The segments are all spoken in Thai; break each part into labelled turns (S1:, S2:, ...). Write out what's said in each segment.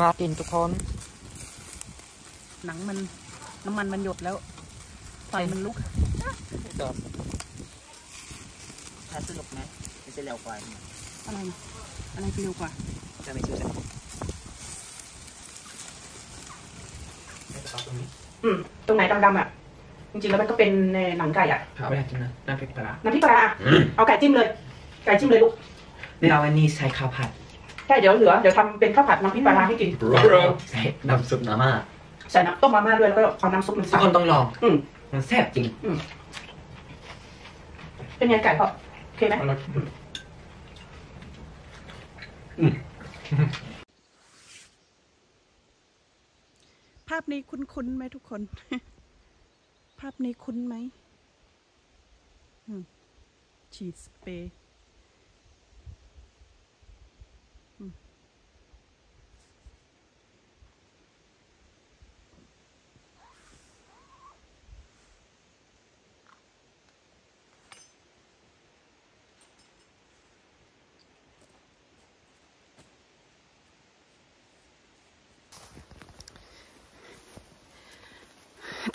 S1: น่ากินทุกคน
S2: หนังมันน้ำมันมันหยดแล้วไฟมันลุก
S1: ครับ
S3: ถ้าสนุกไหมไม่ใช่เร็วกว่า
S2: อะไรนะอะไรเร็วกว่า
S3: จะไม่เชื่อ
S2: อืมตรงไหนดำๆอะจริงๆแล้วมันก็เป็นเอ่อหนังไก่อะ
S3: ครับไม่อยากกินนะน้ำพริกปลาร้า
S2: น้ำพริกปลาร้าอะเอาไก่จิ้มเลย ไก่จิ้มเลยลูก
S3: นี่เราวันนี้ใช้ข้าวผัด
S2: ใช่เดี๋ยวเหลือเดี๋ยวทำเป็นข้าวผัดน้ำพริกปลาร้าให้กิน
S3: ใส่น้ำซุปมาม่า
S2: ใส่น้ำต้มมาม่าด้วยแล้วก็เอาน้ำซุปมัน
S3: ทุ
S2: ใส่
S3: กคนต้องลอง
S2: อืม
S3: มันแซ่บจริง
S2: เป็นไงไก่พ่อโอเคไหมภาพนี้คุ้นๆไหมทุกคน ภาพนี้คุ้นไหมอืมฉีดสเปรย์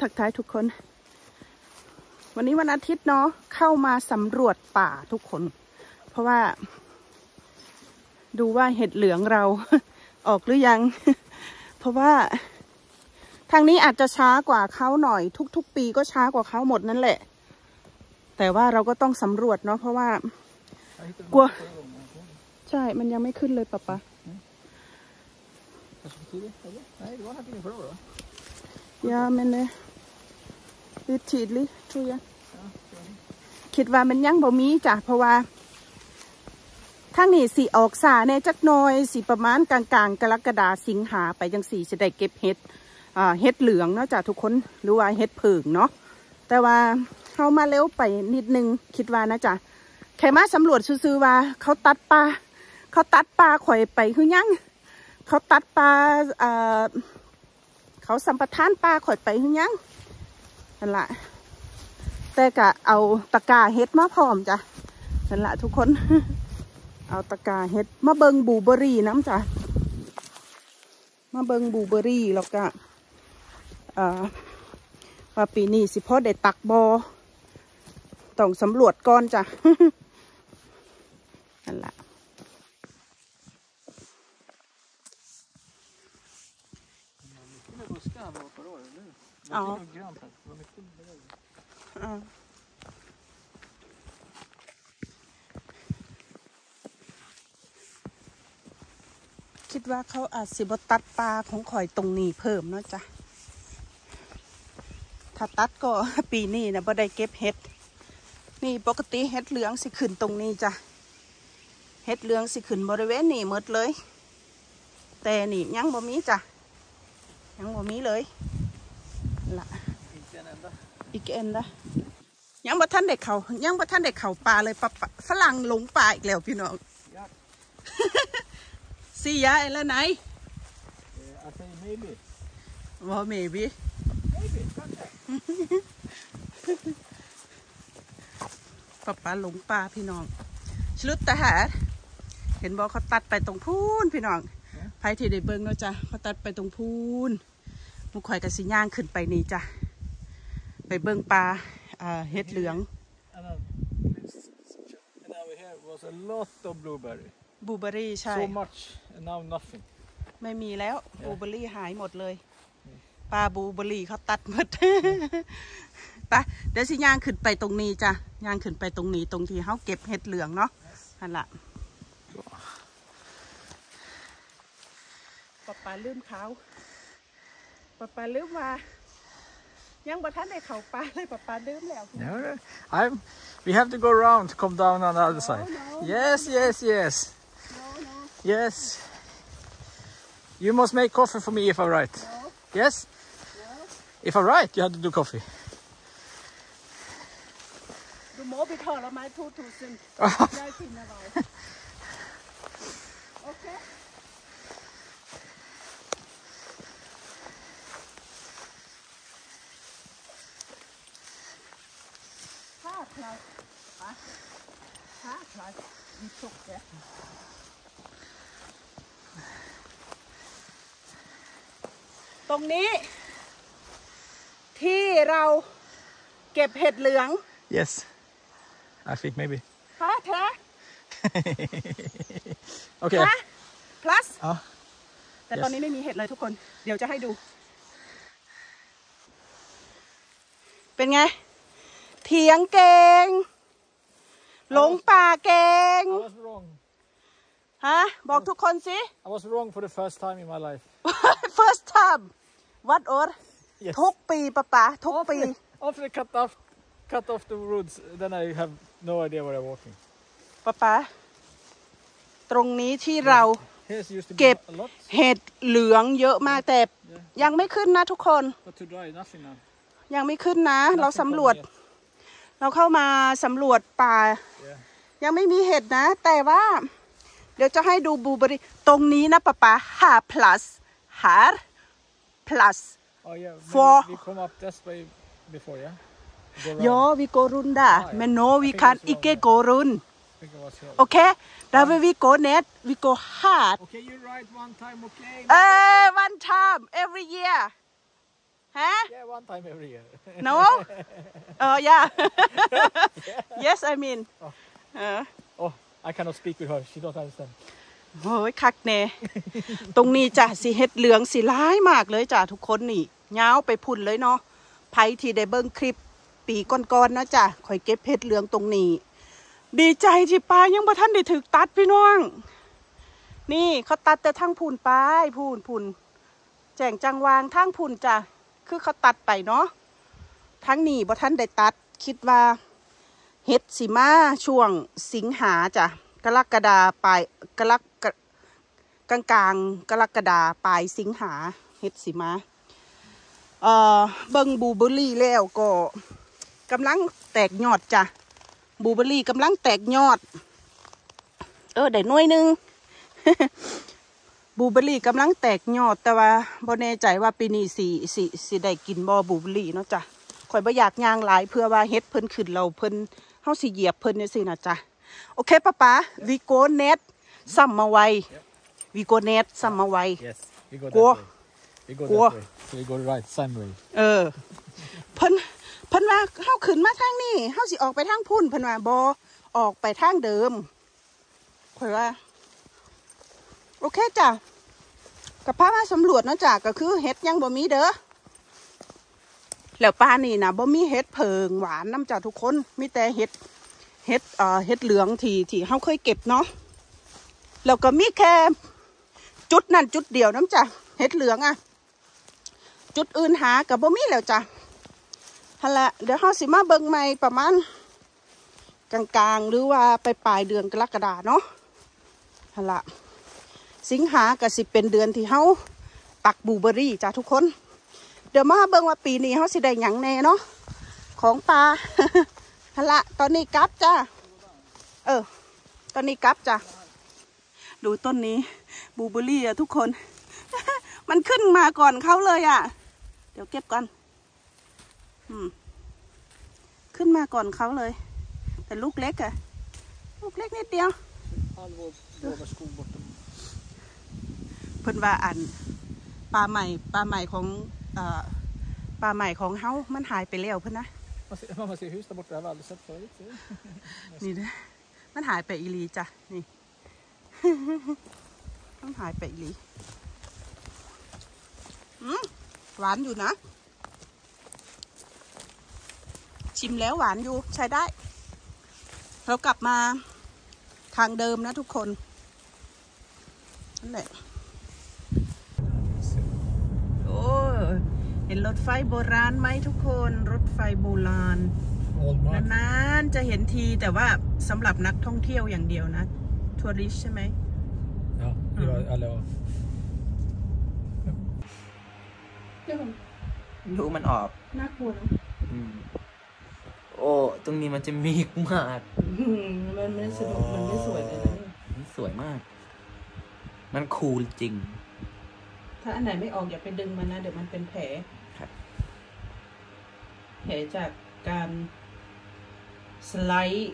S2: ทักทายทุกคน วันนี้วันอาทิตย์เนาะเข้ามาสำรวจป่าทุกคน เพราะว่า ดูว่าเห็ดเหลืองเราออกหรือยัง เพราะว่า ทางนี้อาจจะช้ากว่าเขาหน่อย ทุก ๆ ปีก็ช้ากว่าเขาหมดนั่นแหละ แต่ว่าเราก็ต้องสำรวจเนาะเพราะว่ากลัว ใช่ มันยังไม่ขึ้นเลยปะปะ
S1: Nej, det var någonting förra året.
S2: Ja, men eh, litt tidlig, tror jeg. คิดว่ามันยังบ่มีจ้ะเพราะว่าทางนี้สิออกสาแน่จักน่อยสิประมาณกลางๆกรกฎาสิงหาไปจังสีจะได้เก็บเห็ดอ่าเห็ดเหลืองเนาะจ้ะทุกคนหรือว่าเห็ดผึ่งเนาะแต่ว่าเข้ามาเร็วไปนิดนึงคิดว่านะจ๊ะแค่มาสำรวจซื่อว่า เขาตัดปลาเขาตัดปลาข่อยไปคือยังเขาตัดปลาเอ่อเขาสัมปทานปลาข่อยไปหรือยัง นั่นแหละแต่กะเอาตะกร้าเฮ็ดมาพร้อมจ้ะนั่นแหละทุกคน เอาตะกร้าเฮ็ดมาเบิงบูเบอรี่น้ำจ้ะมาเบิงบูเบอรี่แล้วก็เอ่อว่าปีนี้สิพ่อได้ตักบอต้องสำรวจก่อนจ้ะนั่นแหละ
S1: Det var buskarna var förra året, eller hur? Det
S2: Ja.
S1: var något grönt här. Det var mycket grejer.
S2: คิดว่าเขาอาจสิบตัดปลาของข่อยตรงนี้เพิ่มเนาะจ้ะ ถ้าตัดก็ปีนี้นะบ่ได้เก็บเห็ด นี่ปกติเห็ดเหลืองสิขึ้นตรงนี้จ้ะ เห็ดเหลืองสิขึ้นบริเวณนี้หมดเลย แต่นี่ยังบ่มีจ้ะ ยังบ่มีเลยละ
S1: Inte en enda.
S2: อีกเอ็นนะยังบ่ท่านเด็กเขายังบ่ท่านเด็กเขาปลาเลยปะปะฝรั่งหลงป่าอีกแล้วพี่น้อง
S1: Ja.
S2: สี่ยาแล้วไหน
S1: Eh, I say maybe.
S2: ว่าเมบี
S1: Maybe, kanske.
S2: ปะปะหลงป่าพี่น้องชลุดทหารเห็นบอกเขาตัดไปตรงพูนพี่น้องไผที่ได้เบิ่งเนาะจ้ะเขาตัดไปตรงพูนมุกข่อยกับสิย่างขึ้นไปนี่จ้ะ ไปเบิ่งปลาอ่าเฮ็ดเหลือง
S1: And, then, and over here was a lot of blueberry.
S2: บลูเบอรี่ใช่
S1: So much, and now nothing.
S2: ไม่มีแล้วบลูเบอรี่หายหมดเลย ปลาบลูเบอรี่เขาตัดหมดไปเดี๋ยวสิย่างขึ้นไปตรงนี้จ้ะย่างขึ้นไปตรงนี้ตรงที่เขาเก็บเห็ดเหลืองเนาะนั่นละปะปาลืมเขาปะปาลืมว่า ยังบ่ทันได้เขาปลาเลยปะปาลืมแล้ว
S1: No, no. I'm, we have to go around to come down on the other side.
S2: no,
S1: yes, yes, yes. Yes. You must make coffee for me if I write. Yes? If I write, you have to do coffee.
S2: ดูโมไปทอด ห้าคลาสปะห้าคลาสมีตกแกตรงนี้ ที่เราเก็บเห็ดเหลือง
S1: Yes. I think maybe.
S2: ฮะเธอ
S1: okay.
S2: ฮะ plus
S1: Oh,
S2: แต่ตอนนี้ไม่มีเห็ดเลยทุกคน เดี๋ยวจะให้ดู เป็นไงเถียงเก่ง หลงป่าเก่ง
S1: I was wrong.
S2: ฮะบอกทุกคนสิ
S1: I was wrong for the first time in my life.
S2: first time วัดโอด
S1: Yes.
S2: ทุกปีปะป๊าทุกปี
S1: After, after they cut off, cut off the woods, then I have no idea where I'm walking.
S2: ปะป๊าตรงนี้ที่เรา
S1: Here's used to be
S2: เก็บ
S1: a lot,
S2: เห็ดเหลืองเยอะมากแต่ยังไม่ขึ้นนะทุกคน
S1: but to dry, nothing now.
S2: ยังไม่ขึ้นนะ เรา
S1: Nothing
S2: สำรวจ
S1: coming yet.
S2: เราเข้ามาสำรวจป่า
S1: Yeah.
S2: ยังไม่มีเห็ดนะ แต่ว่า เดี๋ยวจะให้ดูบลูเบอร์รี่ตรงนี้นะป๊าป๊าหา plus หา plus
S1: Oh yeah, maybe
S2: For-
S1: we come up this way before, yeah? Go
S2: โย
S1: round.
S2: วิโกรุนดา
S1: Ah, yeah.
S2: เมโน
S1: I
S2: วิ
S1: think
S2: คัน
S1: it's
S2: อิเก
S1: wrong,
S2: โกรุน
S1: I think it was here.
S2: โอเคดาวิโกเน็ตวิโกฮาร์ด
S1: Okay, you're right one time, okay?
S2: เออ one time every year ฮะ
S1: Yeah, one time every year.
S2: no เออ yeah yes I mean เออ
S1: oh, I cannot speak with her. She don't understand.
S2: โอ้ยคักแน่ ตรงนี้จ้ะสีเห็ดเหลืองสีร้ายมากเลยจ้ะทุกคนนี่ยาวไปพุ่นเลยเนาะไผที่ได้เบิ่งคลิปปีก่อนๆนะจ้ะคอยเก็บเห็ดเหลืองตรงนี้ ดีใจที่ปลายังบ่ทันได้ถึกตัดพี่น้อง นี่เขาตัดแต่ทั้งพุ่นไปพุ่นพุ่นแจงจังวางทั้งพุ่นจ้ะ คือเขาตัดไปเนาะทั้งนี้บ่ทันได้ตัดคิดว่าเห็ดสิมาช่วงสิงหาจ้ะกรกฎาปลายกรกกกลางกลางกรกฎาปลายสิงหาเฮ็ดสิมาเอ่อเบิงบูเบอร์รี่แล้วก็กำลังแตกยอดจ้ะบลูเบอร์รี่กำลังแตกยอด เออได้น่วยนึง บลูเบอร์รี่กำลังแตกยอดแต่ว่าบ่แน่ใจว่าปีนี้สิสิสิได้กินบ่บลูเบอร์รี่เนาะจ้ะข่อยบ่อยากย่างหลายเพื่อว่าเห็ดเพิ่นขึ้นเราเพิ่นเฮาสิเหยียบเพิ่นจังซี่นะจ้ะโอเคป้าป๋า vi går ned samme vei vi går ned samme vei
S1: Yes, we go
S2: Gå.
S1: that way. We go
S2: Gå.
S1: that way. So we go right, same way.
S2: เออเพิ่นเพิ่นว่าเฮาขึ้นมาทางนี้เฮาสิออกไปทางพุ่นเพิ่นว่าบ่ออกไปทางเดิมข่อยว่า โอเคจ้ะกับพามาสำรวจนะจ้ะก็คือเฮ็ดยังบ่มีเด้อแล้วป้านี่นะบ่มีเฮ็ดเพิงหวานน้ำจ้ะทุกคนมีแต่เฮ็ดเฮ็ดเอ่อเฮ็ดเหลืองที่ที่เฮาเคยเก็บเนาะแล้วก็มีแค่จุดนั่นจุดเดียวน้ำจ้ะเฮ็ดเหลืองอะจุดอื่นหากับบ่มีแล้วจ้ะฮันลเดี๋ยวเฮาสิมาเบิ่งใหม่ประมาณกลางๆ หรือว่าไปปลายเดือนกรกฎาเนาะฮันล สิงหาก็สิเป็นเดือนที่เฮาตักบูเบอรี่จ้ะทุกคน เดี๋ยวมาเบิ่งว่าปีนี้เฮาสิได้หยังแน่เนาะของปลาฮันละตอนนี้กลับจ้ะเออ ตอนนี้กลับจ้ะดูต้นนี้บูเบอรี่อะทุกคน มันขึ้นมาก่อนเขาเลยอะ่ะเดี๋ยวเก็บก่อนอืมขึ้นมาก่อนเขาเลย แต่ลูกเล็กอะลูกเล็กนิดเดียว เพิ่นว่าอันปลาใหม่ปลาใหม่ของปลาใหม่ของเฮามันหายไปแล้วเพิ่นนะ
S1: Man ser, man ser hus där borta, det har vi aldrig sett förut.
S2: นี่นะมันหายไปอีหลีจ้ะ นี่ มันหายไปอีหลีอืมหวานอยู่นะ ชิมแล้วหวานอยู่ใช้ได้ เรากลับมาทางเดิมนะทุกคน นั่นแหละ โอ้เห็นรถไฟโบราณไหมทุกคนรถไฟโบราณ
S1: Almark.
S2: นานๆจะเห็นทีแต่ว่าสำหรับนักท่องเที่ยวอย่างเดียวนะทัวริสใช่ไหม
S1: Ja, vi har, eller ja.
S3: ดูมันออก
S2: น่ากลัวนะ
S3: อืมโอ้ ตรงนี้มันจะมีมาก
S2: มันไม่สนุกมันไม่สวยเลยนะนี่
S3: มันสวยมาก มันคูลจริง
S2: ถ้าอันไหนไม่ออกอย่าไปดึงมันนะ เดี๋ยวมันเป็นแผล
S3: ครับ
S2: แผลจากการสไลด์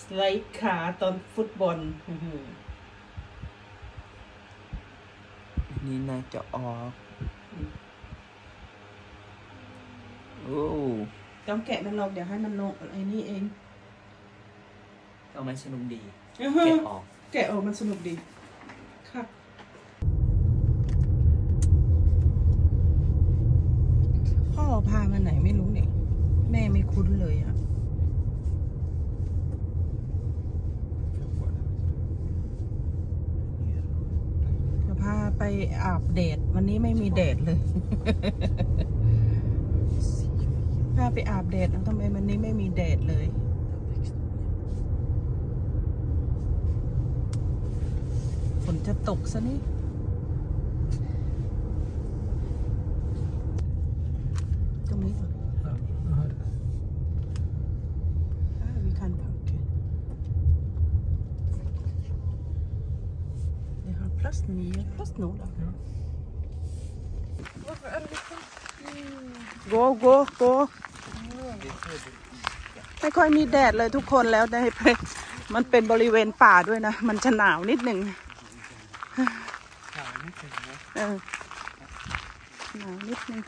S2: สไลด์ขาตอนฟุตบอลอื้อหือ
S3: นี่น่าจะออกโอ้
S2: ต้องแกะมันลงเดี๋ยวให้มันลงไอ้นี่เอง
S3: ก็ไม่สนุกดี แกะออก
S2: แกะออกมันสนุกดี ครับ พ่อพามาไหนไม่รู้เนี่ยแม่ไม่คุ้นเลยอะจะพาไปอาบเดดวันนี้ไม่มีเดดเลย พาไปอาบเดดแล้วทำไมวันนี้ไม่มีเดดเลยฝนจะตกซะนี่ ตรงนี้เหรอ Ah, vi kan pakke. Det har plass mye plass nå, da. Gå, gå, gå. ไม่ค่อยมีแดดเลยทุกคนแล้วได้ไปมันเป็นบริเวณป่าด้วยนะ มันจะหนาวนิดหนึ่งหนาวนิดนึง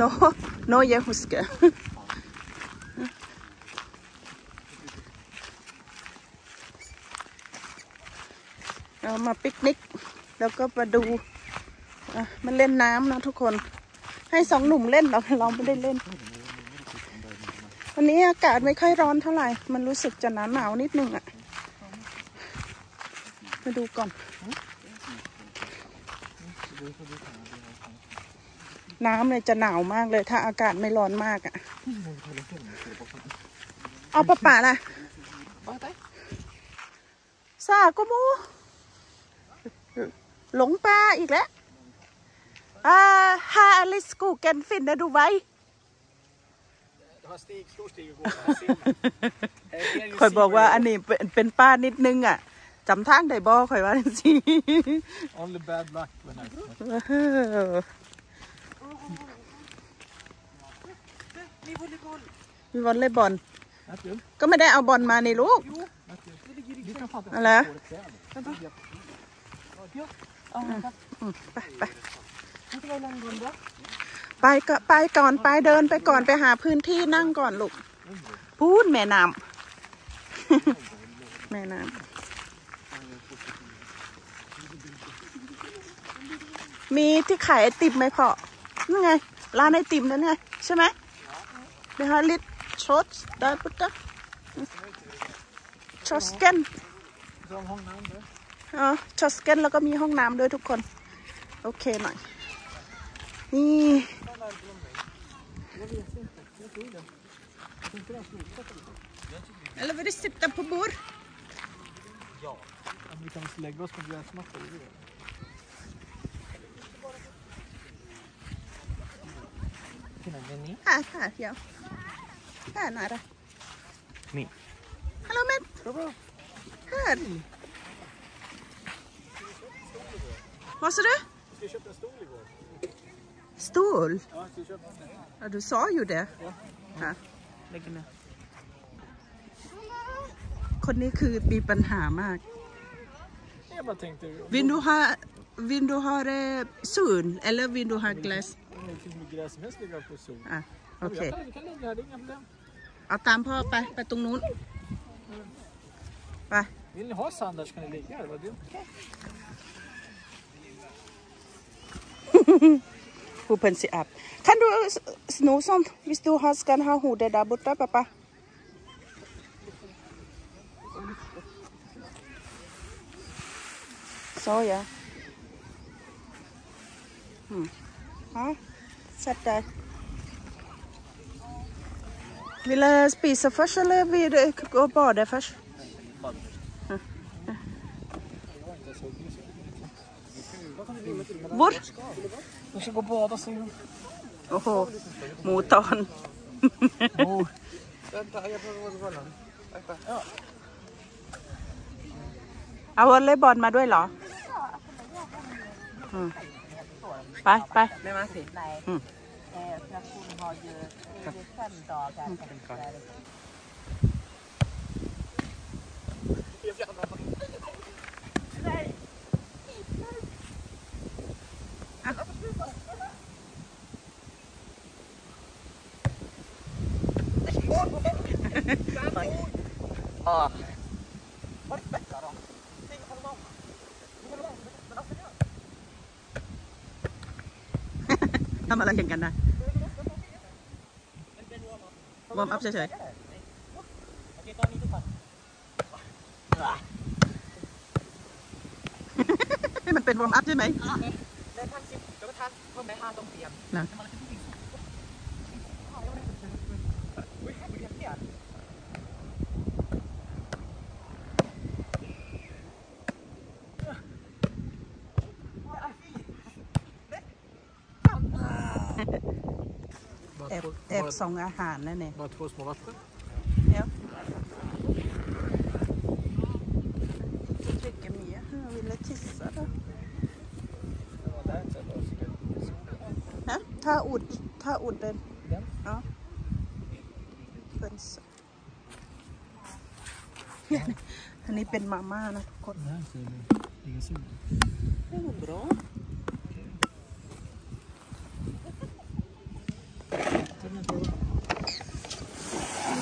S2: Nå, nå jeg husker. เรามาปิกนิก แล้วก็มาดูมันเล่นน้ำนะทุกคน ให้สองหนุ่มเล่นเราเราไม่ได้เล่น วันนี้อากาศไม่ค่อยร้อนเท่าไหร่ มันรู้สึกจะหนาวหนาวนิดนึงอะมาดูก่อน น้ำเนี่ยจะหนาวมากเลย ถ้าอากาศไม่ร้อนมากอะ่ะ เอาปะป่าล่ะซาก็มูหลงป่าอีกแล้วอ่าฮาอลิสกูแกนฟินนะดูไว้
S1: Det var stig, stor stig att gå. Här ser man. Här ser ju
S2: คอยบอกว่า
S1: Sigurd
S2: อันนี้เป็นเป็นป้านิดนึงอะจำทางได้บ่คอยว่าสิ
S1: Only bad luck when I... มีวอลเลย์บอล
S2: มีวอลเลย์บอล
S1: Absolut.
S2: ก็ไม่ได้เอาบอลมานี่ลูก
S1: Vi kan fatta.
S2: Eller?
S1: Vänta.
S2: อืมไปไปไปก็ไปก่อนไปเดินไปก่อนไปหาพื้นที่นั่งก่อนลูกพูดแม่น้ำแม่น้ำมีที่ขายไอติมไหมพ่อนั่นไงร้านไอติมนั่นไงใช่ไหม เดี๋ยวฮาลิตชดได้ปุ๊บจ้ะชอสเกน
S1: Så de hångnamn där.
S2: อ๋อชอสเกนแล้วก็มีห้องน้ำด้วยทุกคน โอเคหน่อย นี่ Eller vill du sitta på bord?
S1: Om vi kan lägga oss på gräsmattor. det är det.
S2: Här, här, ja. Här nära.
S3: Min.
S2: Hallå men! Här. Vad sa du?
S1: Ska jag köpa en stol igår?
S2: Stol?
S1: Ja, ska jag köpa en.
S2: Ja, du sa ju det.
S1: Ja.
S2: Ja. Lägg ner. คนนี้คือมีปัญหามาก
S1: Jag bara tänkte...
S2: Vill du ha, vill du ha det sol eller vill du ha glass?
S1: Om det finns mycket gräs som helst ligga på sol.
S2: อะ โอเค
S1: Jag kan, vi kan lägga här, det är inga problem.
S2: เอาตามพ่อไปไปตรงนู้นไป
S1: Vill ni ha sand där så kan ni ligga här. Vad dumt.
S2: ผู้เพิ่นสิอับคันดูสนูซอมวิสดูฮัสกัน Vill du spisa först eller vill du gå och bada först? Var?
S1: De ska gå och bada säger de.
S2: โอ้โหหมูตอน
S1: Oh.
S3: Vänta, jag behöver gå till bollen.
S2: เอาวอลเลย์บอลมาด้วยเหรออืมไปไป
S3: Med mig till. อ๋อ
S2: ทำอะไรอย่างกันนะ วอร์มอัพเฉยๆให้มันเป็นวอร์มอัพใช่ไหม
S3: ได้พันสิบเดี๋ยวทันเพิ่มได้ห้าต้องเตรียม
S2: นะ แอบแอบส่องอาหารนั่นเอง
S1: Bara två små vatten.
S2: Ja. Jag trycker mer. Jag ville tissa då. Ja, ta udd, ta udden.
S3: Den?
S2: Ja. Fönster. อันนี้เป็นมาม่านะทุกคน
S1: Nej, så är det ingen sol.
S2: det var bra.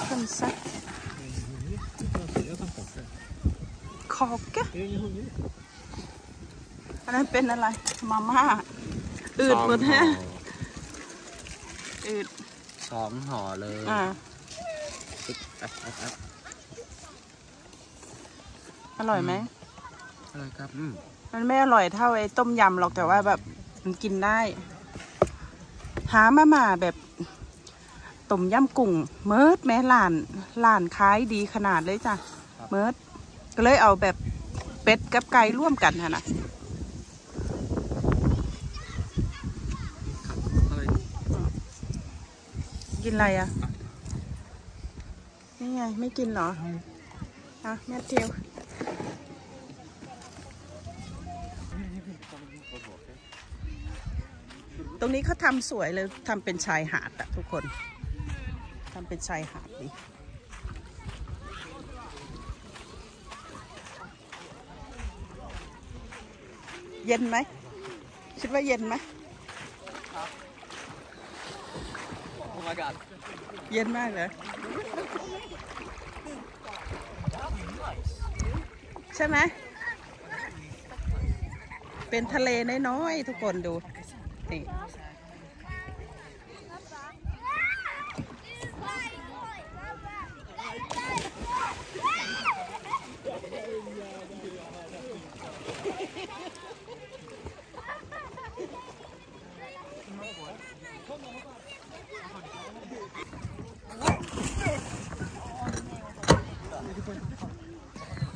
S2: Fönster.
S1: Jag tar kaffe.
S2: Kaka.
S1: Jag är ingen hungrig.
S2: อันนั้นเป็นอะไร มาม่า อืดหมดแฮะ อืด
S3: สองห่อเลย
S2: อ่า
S3: ปึ๊บอ่อะอะ
S2: อร่อยไหม
S3: อะไรครับอืม
S2: มันไม่อร่อยเท่าไอ้ต้มยำหรอกแต่ว่าแบบมันกินได้ หามาม่าแบบ ต้มยำกุ้งเมิดแม่หลานหลานขายดีขนาดเลยจ้ะเมิดก็เลยเอาแบบเป็ดกับไก่ร่วมกันฮะนะ
S3: อะไร
S2: กินอะไรอะนี่ไงไม่กินเหรออะแมทธิวตรงนี้เขาทำสวยเลยทำเป็นชายหาดอะทุกคนทำ เป็นชายหาดดีเย็นไหมคิดว่าเย็นไหม
S3: อ้ my god
S2: เย็นมากเลยใช่ไหมเป็นทะเลน้อยๆทุกคนดูนี่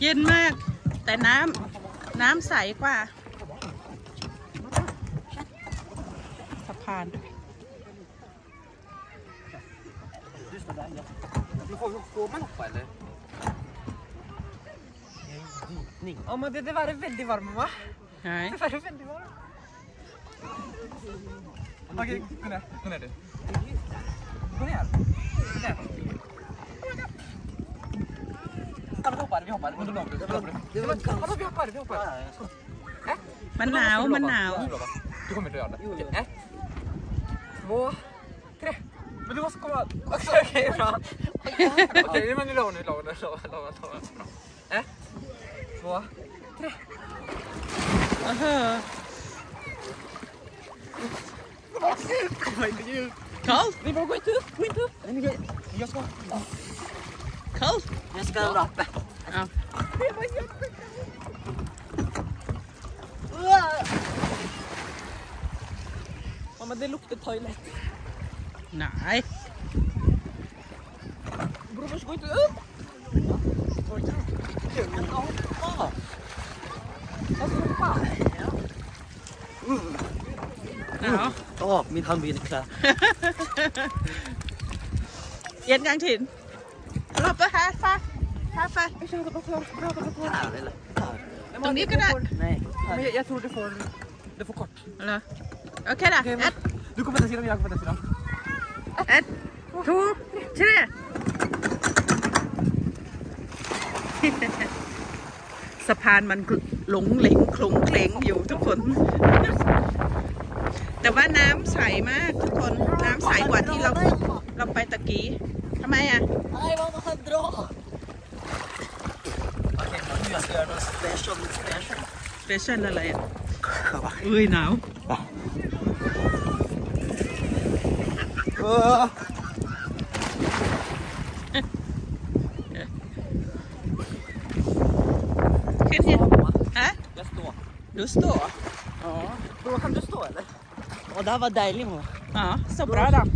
S2: เย็นมาก แต่น้ำน้ำใสกว่า สะพาน
S3: Du får, får man hoppa eller? Nej. Ja men det, det var väldigt varmt va?
S2: ไหน
S3: Det var väldigt varmt. Okej, gå ner. Gå ner du. Gå ner. Gå ner. hoppar, vi hoppar. Under långt. Vadå vi hoppar, vi hoppar.
S2: Men now, men now.
S3: Du kommer inte göra det. Ett. Två. Tre. Men du måste komma... Okej, okej, bra. Okej, men nu lovar nu, lovar nu, lovar, lovar, lovar. Ett. Två.
S2: Tre. Kallt!
S3: Vi bara gå inte upp, gå inte upp! Jag, jag ska...
S2: Kallt!
S3: Jag ska vara
S2: uppe.
S3: Ja, men det luktar toalett.
S2: Nej.
S3: Bror, gå inte upp. Gå inte upp. Men hoppa. Alltså, hoppa.
S2: Ja.
S3: Åh, min handbyn är klar.
S2: เย็นกลางถิ่นรอบไปหาฟ้าหาฟ้า
S3: Här, eller? Här.
S2: ตร งนี้ก็ได้
S3: Nej. Men jag, jag tror du får... Du får kort.
S2: เหรอโอเคนะแอด
S3: Du kommer ta sidan, jag kommer ta sidan.
S2: ett to tre สะพานมันหลงเหลงคลงเคลงอยู่ทุกคน แต่ว่าน้ำใสมากทุกคน น้ำใสกว่าที่เราเราไปตะกี้ทำไมอะ
S3: Nej, vad man dra. Okej, nu jag ska göra någon special special.
S2: เฟชั่นอะไรอะเอ้ยหนาว
S3: Uh.
S2: ขึ้นเนี่ยฮะ
S3: Jag står.
S2: ดูสโต
S3: Ja. Då kan du stå eller? Ja, det här var dejligt mamma.
S2: อ๋อสบราดัง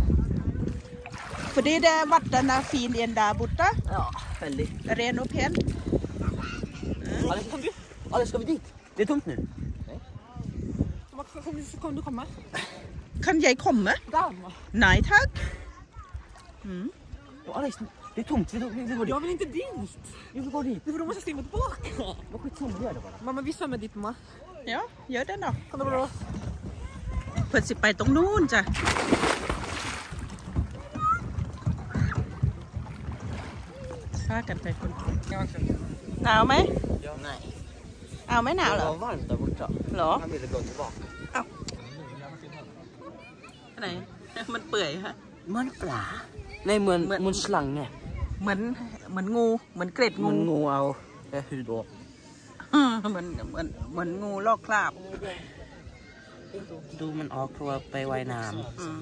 S2: พอดี det vattnet är fin i den där borta
S3: Ja, väldigt.
S2: ren och pen
S3: Alex, kom du? Alex, ska vi dit? Det är tomt nu.
S2: Kan, kan du komma? Kan jag komma?
S3: Där.
S2: Nej tack.
S3: Ja, Alex, det är tomt. Vi, vi, vi går dit.
S4: Jag vill inte dit!
S3: Jo, vi går dit.
S4: För då måste jag simma tillbaka.
S3: Vad skitsamma, vi gör det bara.
S4: Mamma, vi svömmar dit mamma.
S2: Ja, gör det då.
S4: Kan det vara bra?
S2: เพื่อนสิไปตรงนู้นจ้ะพากันไปคนหนาวไหม
S3: Ja, nej.
S2: เอาไหมหนาวเหรอ
S3: var varmt där borta.
S2: เหรอ
S3: Han ville gå tillbaka.
S2: ไหนมันเปื่อยฮะ
S3: Man pla. Nej, men,
S2: Men-
S3: men slange.
S2: เหมือนเหมือนงูเหมือนเกล็ดงู
S3: Men ngo av eh, hud och...
S2: เหมือนเหมือนเหมือนงูลอกคราบ
S3: Du men av tror jag på Wainam.
S2: อืม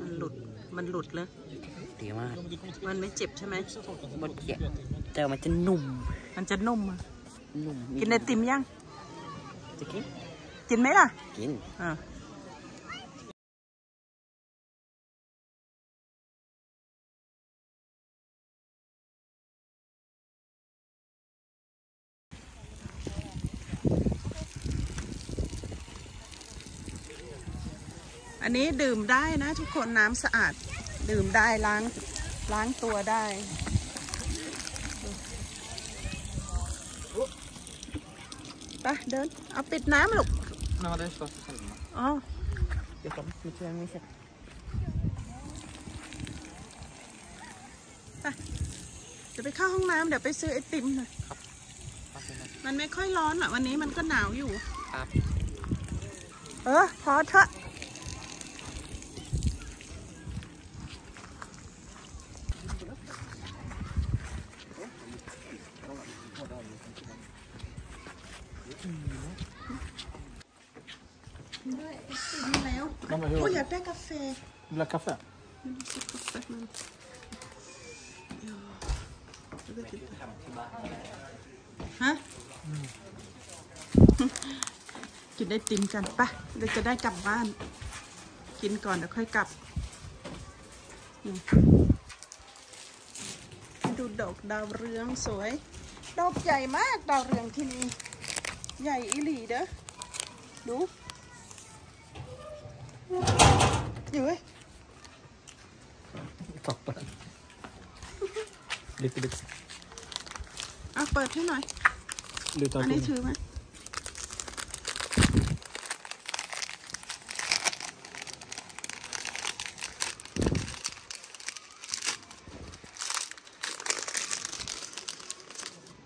S2: มันหลุดมันหลุดเลย
S3: Det var
S2: มันไม่เจ็บใช่ไหม
S3: bort ja. Det var inte num.
S2: มันจะนุ่มอะ
S3: Num.
S2: กินไอติมยัง
S3: Tycker
S2: กินไหมล่ะ
S3: Gin.
S2: อ่าอันนี้ดื่มได้นะทุกคนน้ำสะอาด ดื่มได้ล้างล้างตัวได้ ไปเดิน เอาปิดน้ำลูก
S3: Ja, det är så själva.
S2: อ๋อ
S3: Jag ska inte göra mig
S2: เดี๋ยวไปเข้าห้องน้ำเดี๋ยวไปซื้อไอติมหน่อยมันไม่ค่อยร้อนอะ วันนี้มันก็หนาวอยู่
S3: ครับ
S2: เออ พอเถอะได้ไอติมแล้ว
S1: Mamma,
S2: โอ้ย
S1: hur
S2: อยากได้กาแฟ
S1: vill du ha kaffe?
S2: กินได้ติมกันปะเดี๋ยวจะได้กลับบ้าน กินก่อนเดี๋ยวค่อยกลับ ดูดอกดาวเรืองสวย ดอกใหญ่มากดาวเรืองที่นี่ ใหญ่อีหลีเด้อ ดู อยู่เว้ย
S1: Tappa den. Lite, lite.
S2: เอาเปิดให้หน่อย
S1: Luta
S2: อันนี้
S1: på
S2: ถือไหม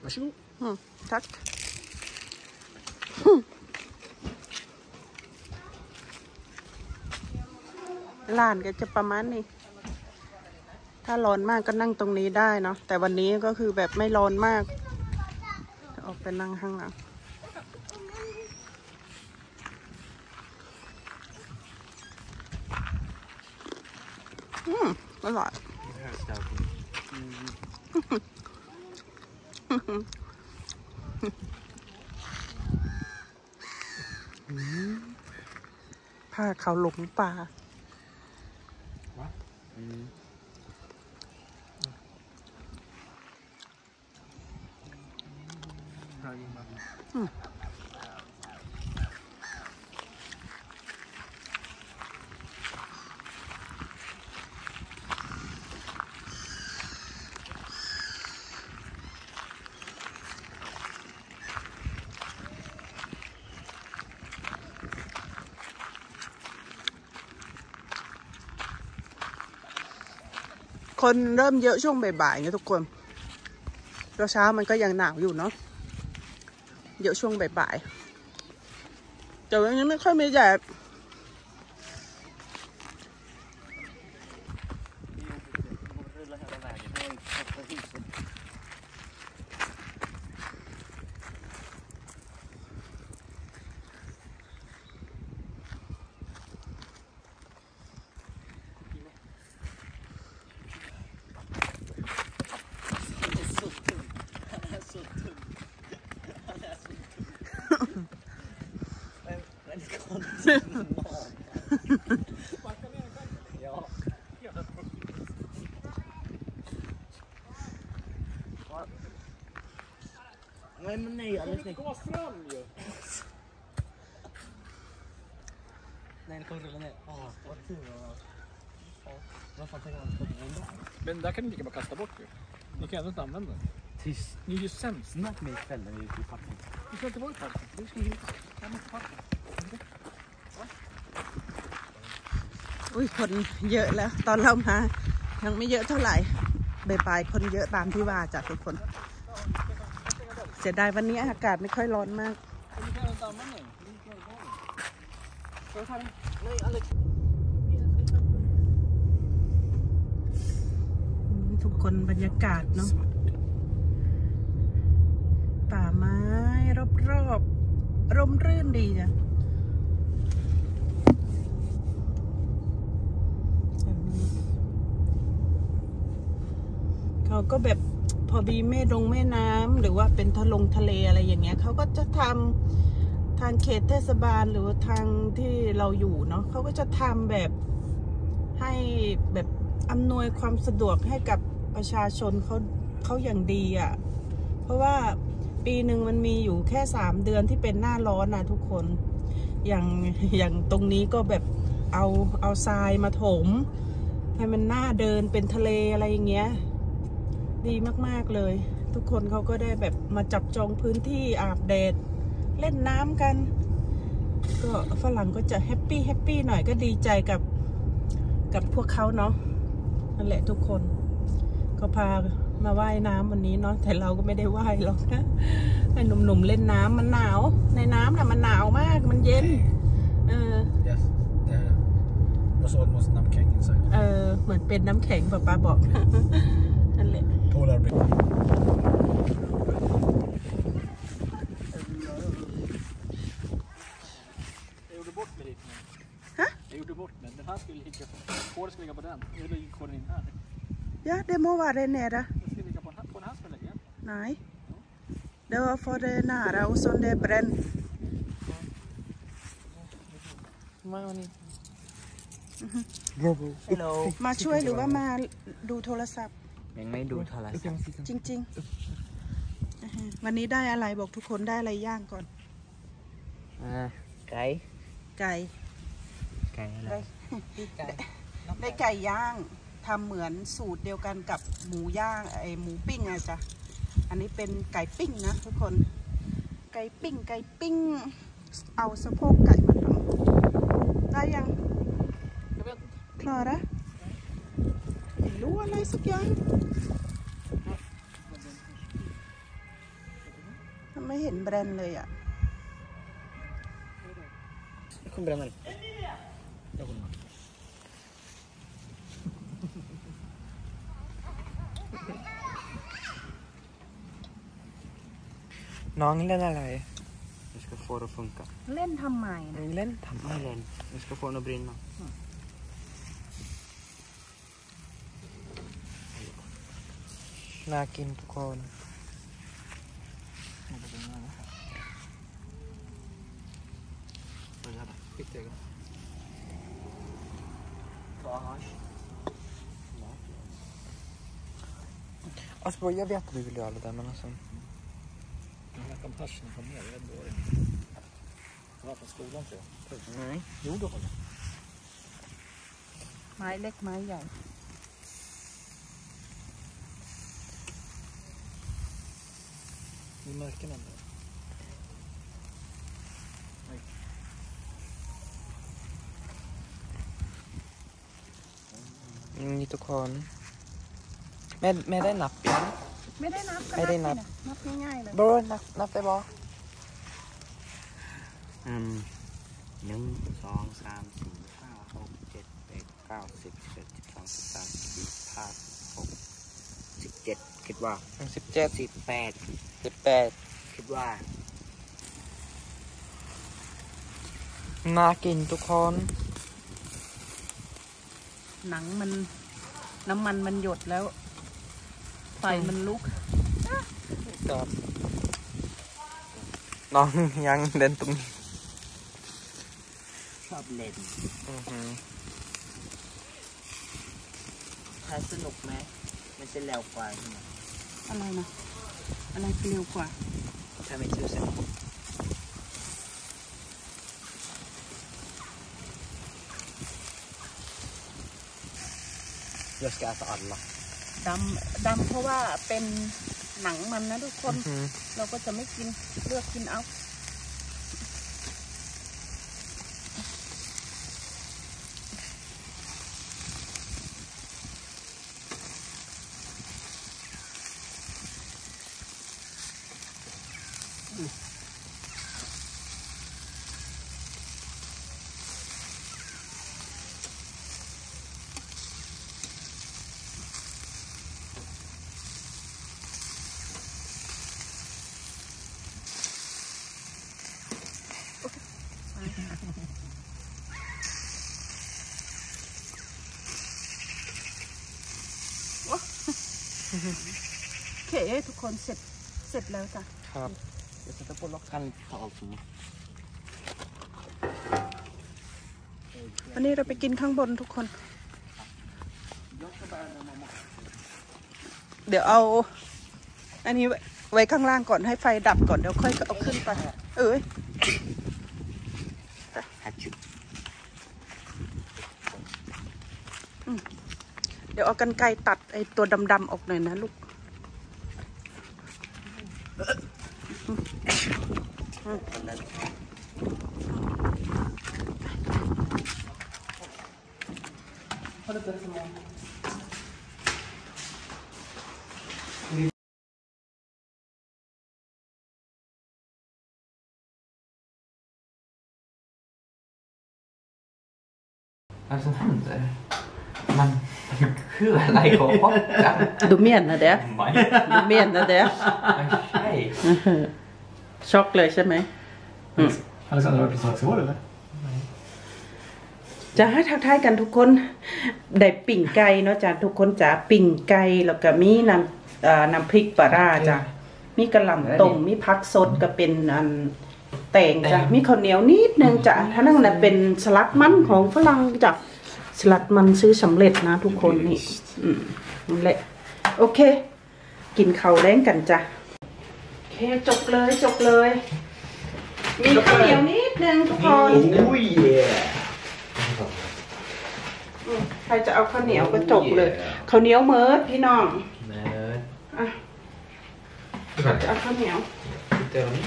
S1: Varsågod.
S2: อืมทักลานก็จะประมาณนี้ ถ้าร้อนมากก็นั่งตรงนี้ได้เนาะแต่วันนี้ก็คือแบบไม่ร้อนมากออกไปนั่งข้างหลังอืมอร่อยพาเขาหลงป่า rồi mình ừ. คนเริ่มเยอะช่วงบ่ายๆเนี่ยทุกคน เช้ามันก็ยังหนาวอยู่เนาะ เยอะช่วงบ่ายๆแต่วันนี้ไม่ค่อยมีแดด
S3: Nej men nej, alldeles nej.
S1: Gå fram ju!
S3: Nej, det kommer rulla ner. Åh, vad kul. Ja, vad fan tänker man att det går
S1: Men där kan ni lika bara kasta bort ju. Ni kan ändå inte använda den.
S3: Tyst.
S1: Ni är ju sämst.
S3: Snart med ikväll när vi är ute i parken.
S1: Ni ska inte vara i parken. Du ska hit. Jag måste parken.
S2: อุ้ยคนเยอะแล้วตอนเรามายังไม่เยอะเท่าไหร่บ่ายๆคนเยอะตามที่ว่าจ้ะทุกคน เสียดายวันนี้อากาศไม่ค่อยร้อนมาก ทุกคนบรรยากาศเนาะป่าไม้รอบๆร่มรื่นดีจ้ะเขาก็แบบพอมีแม่ดงแม่น้ำหรือว่าเป็นทะลงทะเลอะไรอย่างเงี้ยเขาก็จะทำ ทางเขตเทศบาลหรือทางที่เราอยู่เนาะเขาก็จะทำแบบให้แบบอำนวยความสะดวกให้กับประชาชนเขาเขาอย่างดีอะ่ะ เพราะว่าปีหนึ่งมันมีอยู่แค่สามเดือนที่เป็นหน้าร้อนนะทุกคน อย่างอย่างตรงนี้ก็แบบเอาเอาทรายมาถม ให้มันน่าเดินเป็นทะเลอะไรอย่างเงี้ย ดีมากๆเลย ทุกคนเขาก็ได้แบบมาจับจองพื้นที่อาบแดด เล่นน้ำกัน ก็ฝรั่งก็จะ happy happy หน่อยก็ดีใจกับกับพวกเขาเนาะนั่นแหละทุกคนก็พามาว่ายน้ำวันนี้เนาะแต่เราก็ไม่ได้ว่ายหรอกนะให้หนุ่มๆเล่นน้ำมันหนาว ในน้ำน่ะมันหนาวมากมันเย็น เออ
S1: Yes. Det was almost namnkäng inside.
S2: เออ เหมือนเป็นน้ำแข็งป้าป้าบอก นั่นแหละ
S1: Polar bear. Jag gjorde bort mig lite nu.
S2: Hä?
S1: Jag gjorde bort mig. Den här skulle ligga på... Koden ska ligga på den. Jag lägger koden in här.
S2: ยะเดโมว่าเรเนระ
S1: Den ska ligga på den här. På den här ska jag lägga igen.
S2: ไหนเดี๋ยวฟอร์เดนาเราซอนเดบรน
S3: Men vad ni... Bro, bro. Hello.
S2: มาช่วยหรือว่ามาดูโทรศัพท์
S3: ยังไม่ดูโทรศัพท์
S2: จริงๆอ่าฮะวันนี้ได้อะไรบอกทุกคนได้อะไรย่างก่อน
S3: อ่าไก่
S2: ไก่
S3: ไก่อะไร
S2: ได้
S3: ไก่
S2: ได้ไก่ย่างทำเหมือนสูตรเดียวกันกับหมูย่างไอหมูปิ้งอะจ้ะอันนี้เป็นไก่ปิ้งนะทุกคน ไก่ปิ้ง ไก่ปิ้ง เอาสะโพกไก่มาทำได้ยัง
S1: Jag vet inte.
S2: คลอระไม่รู้อะไรสักอย่างมันไม่เห็นแบรนด์เลยอะ
S3: Jag kommer bränna dig. Jag น้องเล่นอะไร Jag ska få det att funka.
S2: เล่นทำไมนะ
S3: Jag len tamma len. Jag ska få den att brinna. Nakin ทุกคน
S1: Skit i det.
S3: Alltså jag vet att du vill göra det där men alltså.
S1: Jag vet om haschen kom ner. Jag vet inte vad det är. Det var från skolan tror jag.
S3: Nej.
S1: Jo, det har jag.
S2: ไม้เล็กไม้ใหญ่
S1: Ni märker den där.
S3: Mm, นี่ทุกคน
S5: แม่แม่ ได้นับยัง
S2: ไม่ได้นับก็
S5: ไม่ได้นับ
S2: สินับง่ายๆเลย
S5: บรนับนับได้บ่
S3: อืมหนึ่งสองสามสี่ห้าหกเจ็ดแปดเก้าสิบสิบเอ็ดสิบสองสิบสามสิบสี่สิบห้าสิบหกสิบเจ็ดคิดว่า
S5: สิบเจ็ด
S3: สิบแปด
S5: สิบแปด
S3: คิดว่า
S5: น่ากินทุกคน
S2: หนังมันน้ำมันมันหยดแล้ว ไฟมันลุก
S5: กับน้องยังเดินตรงนี้
S3: ชอบเล่น
S5: อื้อหือ
S3: ถ้าสนุกไหมไม่ใช่แล้วกว่าใช่ไหม
S2: อะไรนะอะไรคือเร็วกว่า
S3: ถ้าไม่ซื้อสนุก Jag ska äta alla.
S2: ดำดำเพราะว่าเป็นหนังมันนะทุกคน
S5: อื้อหือ
S2: เราก็จะไม่กินเลือกกินเอา โอเคทุกคนเสร็จเสร็จแล้วจ้ะ
S5: ครับ
S3: Jag sätter på lockan lite på allt.
S2: วันนี้เราไปกินข้างบนทุกคน เดี๋ยวเอา อันนี้ไว้ไว้ข้างล่างก่อนให้ไฟดับก่อนเดี๋ยวค่อยเอาขึ้นไป เอ้ย
S3: Hatchet.
S2: เดี๋ยวเอากันไกรตัดไอ้ตัวดำๆออกหน่อยนะลูก
S5: Vad är det som händer? Man... Hur är det gått?
S2: ดูเมียนนะเดี๋ยว
S5: Nej.
S2: ดูเมี ยนนะเดี๋ยว
S5: Hej.
S2: ช็อกเลยใช่ไหม
S6: Alexander, har du precis varit i år eller?
S2: จะให้ทักทายกันทุกคนได้ปิ่งไก่เนาะจ้ะทุกคนจ้ะปิ่งไก่แล้วก็มีน้ำเอ่อน้ำพริกปลาร้าจ้ะมีกระหล่ำต้มมีผักสดก็เป็นอันแตงจ้ะมีข้าวเหนียวนิดนึงจ้ะถ้านั่นน่ะเป็นสลัดมันของฝรั่งจ้ะ สลัดมันซื้อสำเร็จนะทุกคนนี่อืมนั่นแหละ โอเค กินข้าวแรงกันจ้ะโอเคจบเลยจบเลย มีข้าวเหนียวนิดนึงทุกคน
S3: Oh yeah!
S2: อืมใครจะเอาข้าวเหนียวก็จบเลยข้าวเหนียวเมิร์ดพี่น้อง
S5: Nej.
S2: อะ
S5: Du kan
S2: จะเอาข้าวเหนียว
S5: inte göra mer.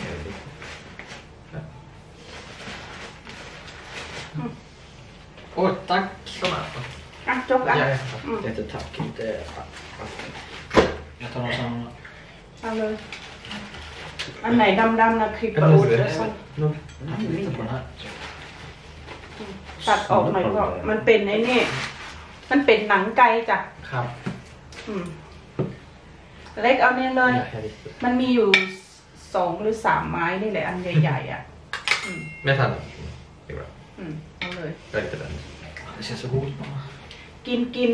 S5: Åh, tack ska du ha.
S2: อะจบอะ
S5: Ja, ja.
S3: Jättetack. Inte...
S5: Jag tar någon som...
S2: เอาเลย อั นไหนดำๆนะคลิปประอุดแล้วส่ง
S5: Lite på den här.
S2: ตัดออกหน่อยก็มันเป็นไอ้นี่ มันเป็นหนังไก่จ้ะ
S5: ครับ
S2: อืม เล็กเอาเนี่ยเลย
S5: Ja, jag visste.
S2: มันมีอยู่สองหรือสามไม้นี่แหละอันใหญ่ๆอะอืม
S5: Men jag tar den. Det är bra.
S2: อืมเอาเลย
S5: Jag är inte den. Det känns så god.
S2: กินกิน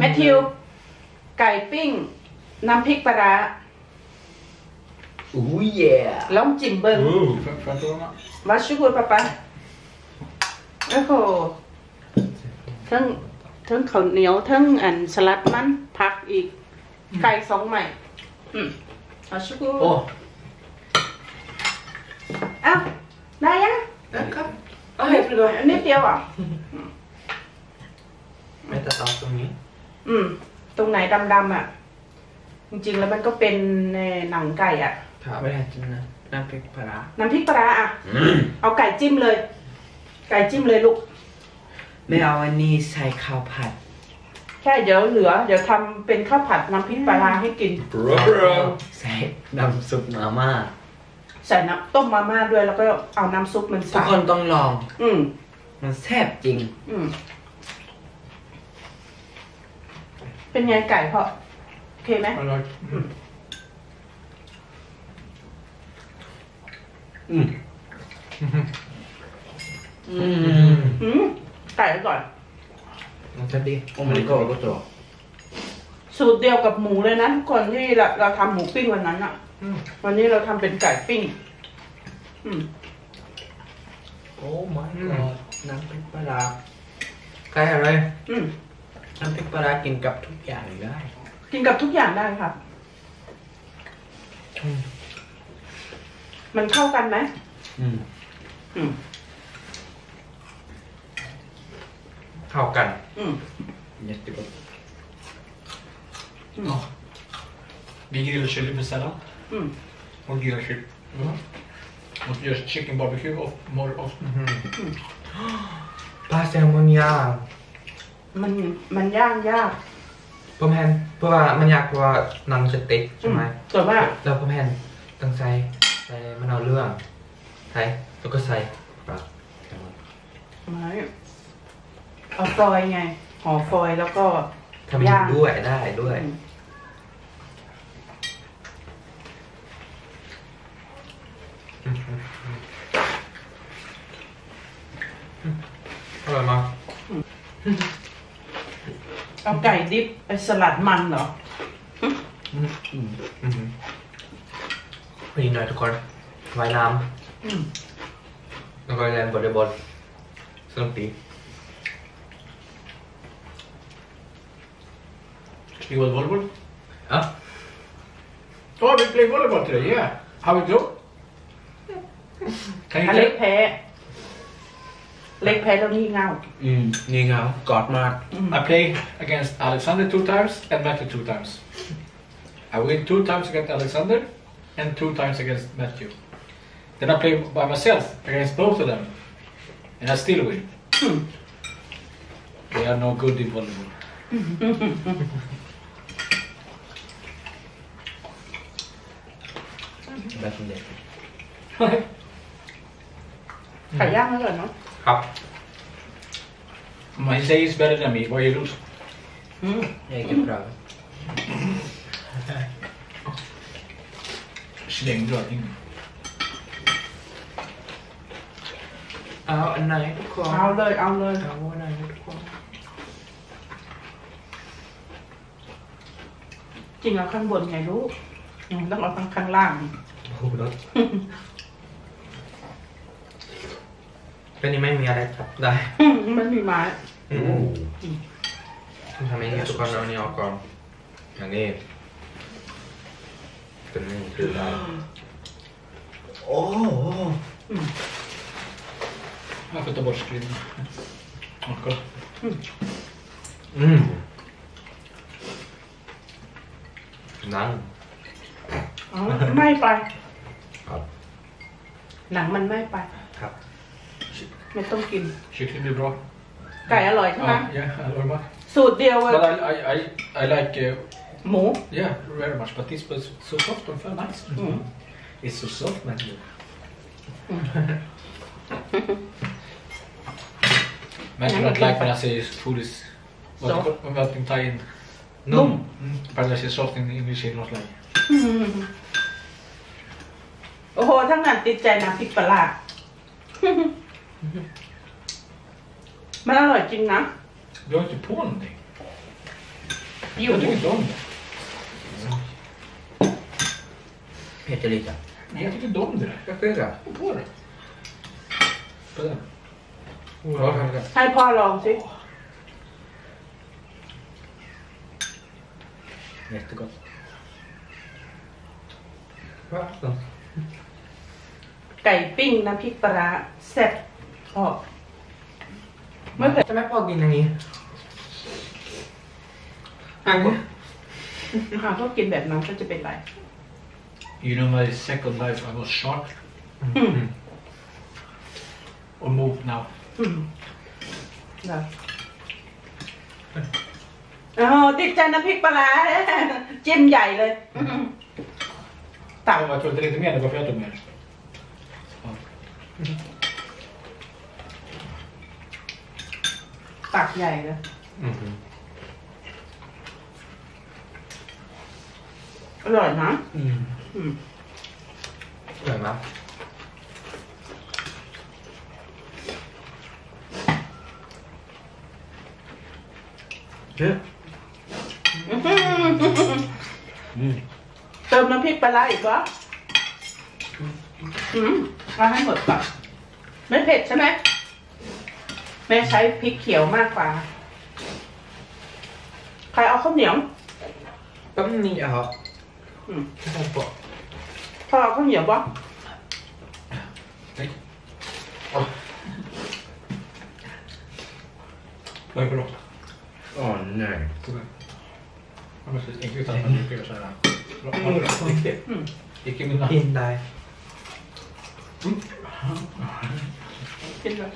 S2: แมทธิว ไก่ปิ้ง น้ำพริกปลาร้า
S3: Oh yeah!
S2: ลองจิ้มเบิ้ง
S5: Får får jag prova?
S2: วัชกูดปะปะโอ้โหทั้งทั้งข้าวเหนียวทั้งอันสลัดมันผักอีก ไก่สองใหม่ อืมวัชกูด
S5: Åh!
S2: อ้าวได้ยัง
S5: Tack.
S2: เอาเห็ดเหลือนิดเดียวอะ
S5: Vänta, ta som min.
S2: อืม ตรงไหนดำๆอะ จริงๆแล้วมันก็เป็นเอ่อหนังไก่อะ
S5: Vad heter den? Nampik para.
S2: น้ำพริกปลาร้าอะเอาไก่จิ้มเลย ไก่จิ้มเลยลูก
S3: ไม่เอาอันนี้ใส่ข้าวผัด
S2: โอเคใช่เดี๋ยวเหลือ เดี๋ยวทำเป็นข้าวผัดน้ำพริกปลาร้าให้กิน
S6: Bra, bra.
S7: ใส่น้ำซุปมาม่า
S2: ใส่น้ำต้มมาม่าด้วยแล้วก็เอาน้ำซุปมัน
S7: ทุก
S2: ใส่
S7: คนต้องลอง
S2: อืม
S7: มันแซ่บจริง
S2: อืม เป็นไงไก่พ่อโอเคไหม
S6: I like. Mm.
S7: อืมอืม
S2: อืมไก่อร่อย
S7: มันจะดีโอ้มันก็ก็ตัว
S2: สูตรเดียวกับหมูเลยนะทุกคนที่เราเราทำหมูปิ้งวันนั้นอะ
S6: อืม
S2: วันนี้เราทำเป็นไก่ปิ้งอืม
S7: โอ้ my god น้ำพริกปลาร้าใครอะไร
S2: อืม
S7: น้ำพริกปลาร้ากินกับทุกอย่างได้
S2: กินกับทุกอย่างได้ครับ
S7: อืม
S2: มันเข้ากันไหม
S7: อืม
S2: อืม
S7: เข้ากัน
S2: อืม
S7: jättegott
S6: Ja. Vi grillar chili med sallad.
S2: อืม
S6: Och grillar chili. Och gör chicken barbecue och more of.
S7: ปลาแซลมอนย่าง
S2: มันมันย่างยาก
S7: พ่อแพนเพราะว่ามันยากเพราะว่าหนังจะติดใช่ไหม
S2: แต่ว่า
S7: แล้วพ่อแพนต้องใส่ใส่มะนาวเรื่องใส่แล้วก็ใส่ปลาแซลมอน
S2: ไม่เอาฟอยล์ไงห่อฟอยล์แล้วก็
S7: ทำ
S2: ย่าง
S7: ด้วยได้ด้วย
S2: อืม
S7: อร่อยมาก
S2: เอาไก่ดิบไปสลัดมันเหรอ
S7: อืมอืมอืมวันนี้หน่อยทุกคนว่ายน้
S2: อืมำ
S7: แล้วก็เล่นวอลเลย์บอลสนุกดี
S6: You want volleyball?
S7: อะ
S6: Oh, we play volleyball today. Yeah. How it go? Can
S2: อั
S6: you
S2: นเล็ก
S6: tell?
S2: แพ้ เล็กแพ้แล้วนี่เงา
S7: อืมนี่เงากอดมาก
S6: I play against Alexander two times and Matthew two times. I win two times against Alexander and two times against Matthew. Then I play by myself against both of them, and I still win. They are no good in volleyball.
S7: แบบเด็ก
S2: ไก่ย่างอร่อยเนาะ
S7: ครับ
S6: My day is better than me. Why you lose?
S2: อืม
S7: เอกกับเรา
S6: Slängdörring.
S7: เอาอันไหนทุกคน
S2: เอาเลย เอาเลย
S7: เอาอันไหนทุกคน
S2: จริงเอาข้างบนไงลูกอืมต้องเอาข้างข้างล่าง
S7: โอ้โหรถ ก็นี่ไม่มีอะไรจับได้
S2: อืมมันมีไม้
S7: อืมทำอย่างนี้ทุกคนเอาอันนี้ออกก่อนอย่างนี้ตัวนี้คือได้โอ้โห
S6: Jag får ta bort skrin. Och kolla.
S7: อืมนั่ง
S2: อ๋อไม่ไป
S7: ครับ
S2: หนังมันไม่ไป
S7: ครับ
S2: ไม่ต้องกิน
S6: Kyckling blir bra.
S2: ไก่อร่อยใช่ไหม
S6: Ja, yeah, I love it.
S2: สูตรเดียวเลย
S6: But I, I, I, I like, uh,
S2: หมู
S6: yeah, very much. But this was so soft and felt nice.
S2: Mm.
S6: It's so soft, man. Man do not like when I say food is what
S2: Soft.
S6: you call- what in Thai in
S7: นุ่ม
S6: but I say soft in English is not like
S2: โอ้โหทั้งนั้นติดใจน้ำพริกปลาร้า มันอร่อยจริงนะ
S6: Du har inte på någonting.
S2: อยู่
S6: Jag tycker inte om det.
S7: เผ็ดจะดีจ้ะ
S6: Nej, Jag tycker inte om det.
S7: ก็คือแบบ
S6: Gå på det. På den.
S7: ร้อนทำกัน
S2: ให้พ่อลองสิ
S7: jättegott ว้าว
S2: ไก่ปิ้งน้ำพริกปลาร้าแซ่บ พ่อไม่เผ็ด
S7: จะไม่พอกินอย่างนี้อะ
S2: หากเขากินแบบนั้นก็จะเป็นไร
S6: You know my second life I was sharp
S7: อืม
S6: or move now.
S2: อืมเหรออ๋อติดใจน้ำพริกปลาร้าจิ้มใหญ่เลยตัก
S6: Jag trodde lite mer, det var för jag tog mer.
S2: ตักใหญ่เลย
S6: Mm.
S2: อร่อยนะ
S7: Mm.
S2: Mm.
S7: Gärna. Det.
S2: เติมน้ำพริกปลาร้าอีกวะอืมเอาให้หมดก่อนไม่เผ็ดใช่ไหม แม่ใช้พริกเขียวมากกว่า ใครเอาข้าวเหนียว
S7: Om ni har...
S2: Mm.
S7: Titta på.
S2: พ่อเอาข้าวเหนียวปะ
S7: Nej. Åh. Vad är det bra?
S8: Åh nej.
S6: Ja, men precis. Inte utan att man brukar göra sådär. Har du det? Riktigt?
S2: Mm.
S6: Icke mina.
S7: In där.
S2: กินเลย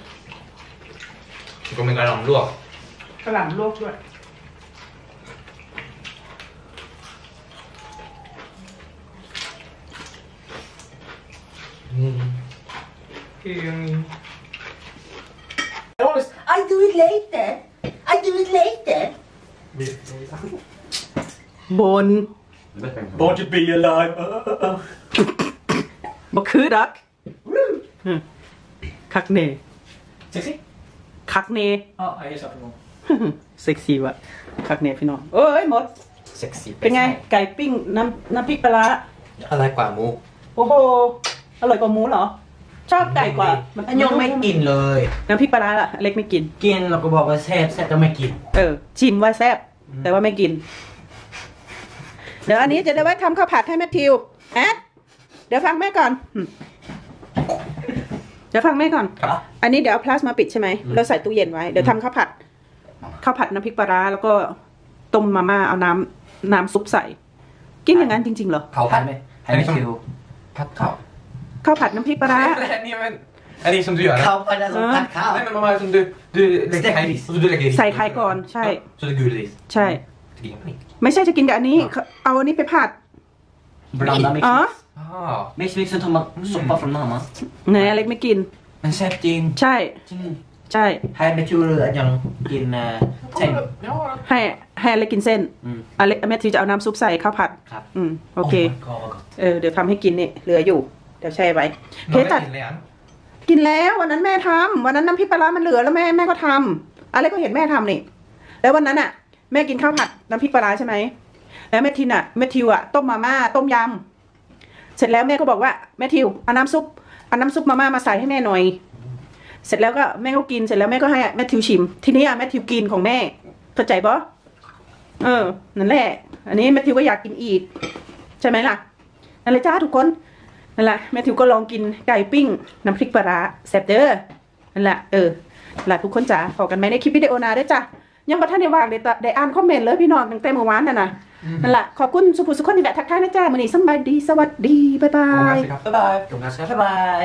S7: Det kommer en garamlåg.
S2: กระหล่ำลวกด้วย
S7: Mm. Mm.
S9: I do it later. I do it later.
S2: บน
S6: Born to be alive.
S2: บ่คือดักอืมคักเน
S6: Sexy?
S2: คักเน
S6: Ja, jag gissar för någon.
S2: เซ็กซี่วะคักเนพี่น้องเอ้ยหมด
S7: Sexy.
S2: เป็นไง ไก่ปิ้งน้ำน้ำพริกปลาร้า
S7: Alla är kvar mot.
S2: โอ้โหอร่อยกว่าหมูเหรอชอบไก่กว่า มัน
S8: อันยงไม่กินเลย
S2: น้ำพริกปลาร้าล่ะอเล็กไม่กิน
S8: กินเราก็บอกว่าแซ่บแซ่บก็ไม่กิน
S2: เออชิมว่าแซ่บแต่ว่าไม่กิน เดี๋ยวอันนี้จะได้ไว้ทำข้าวผัดให้แมทธิวแอะเดี๋ยวฟังแม่ก่อนอืม เดี๋ยวฟังแม่ก่อน
S7: ครับ
S2: อันนี้เดี๋ยวเอาพลาสมาปิดใช่ไหมเราใส่ตู้เย็นไว้ เดี๋ยวทำข้าวผัด ข้าวผัดน้ำพริกปลาร้าแล้วก็ต้มมาม่าเอาน้ำน้ำซุปใส่ กินอย่างนั้นจริงๆเหรอ
S7: Kall
S8: ให้ไม่ให้ไม่คิว
S7: Patt kall.
S2: ข้าวผัดน้ำพริกปลาร้า
S7: Nej men. Är det som du gör?
S8: เขาไปแล้วสมผัดข้าว
S7: Nej men mamma som du, du lägger
S8: Steker
S7: här
S8: ris.
S7: och så du lägger ris.
S2: ใส่ไข่ก่อนใช่
S7: Ja, Så det är gul ris.
S2: ใช่
S7: Det är ingen
S2: ไม่ใช่จะกินกับอันนี้ เอาอันนี้ไปผัด
S8: blanda mix
S2: อ๋อ
S7: Ah.
S8: mix mix som tomatsoppa från mamma
S2: ไหนอเล็กไม่กิน
S8: men sätt in
S2: ใช่ใช่
S8: ให้ไม่คิวเลยอันยังกินเส้น
S7: Ja.
S2: ให้ให้อเล็กกินเส้น
S8: อืม
S2: อเล็กแม่ทีจะเอาน้ำซุปใส่ข้าวผัด
S8: ครับ
S2: อืมโอเค
S8: ก็
S2: เออเดี๋ยวทำให้กินนี่เหลืออยู่ เดี๋ยวแช่ไว้เค
S7: Man
S2: จัด
S7: vet inte igen.
S2: กินแล้ววันนั้นแม่ทำวันนั้นน้ำพริกปลาร้ามันเหลือแล้วแม่แม่ก็ทำอะไรก็เห็นแม่ทำนี่แล้ววันนั้นอะ แม่กินข้าวผัดน้ำพริกปลาร้าใช่ไหมแล้วแม่ทินอะแม่ทิวอะต้มมาม่าต้มยำ เสร็จแล้วแม่ก็บอกว่าแม่ทิวเอาน้ำซุปเอาน้ำซุปมาม่ามาใส่ให้แม่หน่อย เสร็จแล้วก็แม่ก็กินเสร็จแล้วแม่ก็ให้แม่ทิวชิม ทีนี้อะแม่ทิวกินของแม่เข้าใจปะเออนั่นแหละ อันนี้แม่ทิวก็อยากกินอีก ใช่ไหมล่ะนั่นเลยจ้าทุกคนนั่นแหละแม่ทิวก็ลองกินไก่ปิ้งน้ำพริกปลาร้าแซ่บเด้อนั่นแหละเออหละทุกคนจ๋าพอกันไหมในคลิปวิดีโอหนาเด้จ้ะยังบ่ทันได้วางได้ตะได้อ่านคอมเมนต์เลยพี่น้องตั้งแต่เมื่อวานน่ะนะ นั่นแหละขอบคุณสุภุสุขคนที่แวะทักทายนะจ้ามื้อนี้สำบายดีสวัสดีบ๊ายบาย
S7: Många ska-
S8: บ๊ายบาย บ๊ายบาย